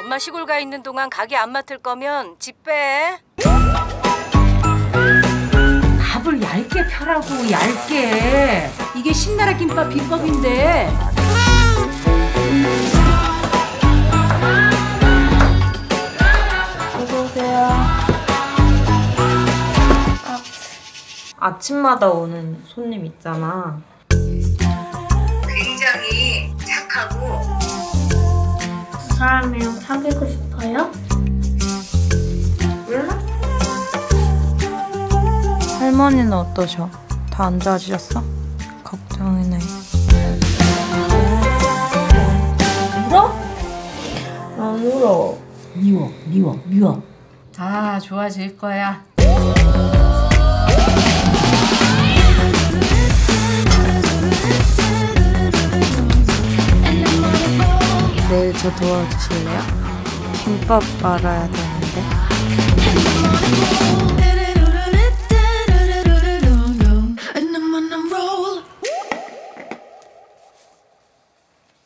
엄마 시골 가 있는 동안 가게 안 맡을 거면 집 빼. 밥을 얇게 펴라고 얇게 이게 신나라 김밥 비법인데 아침마다 오는 손님 있잖아. 굉장히 사람이랑 사귀고 싶어요? 할머니는 어떠셔? 다 안 좋아지셨어? 걱정이네. 울어? 안 울어. 미워 미워 미워 아 좋아질 거야 내일 저 도와주실래요? 김밥 말아야 되는데.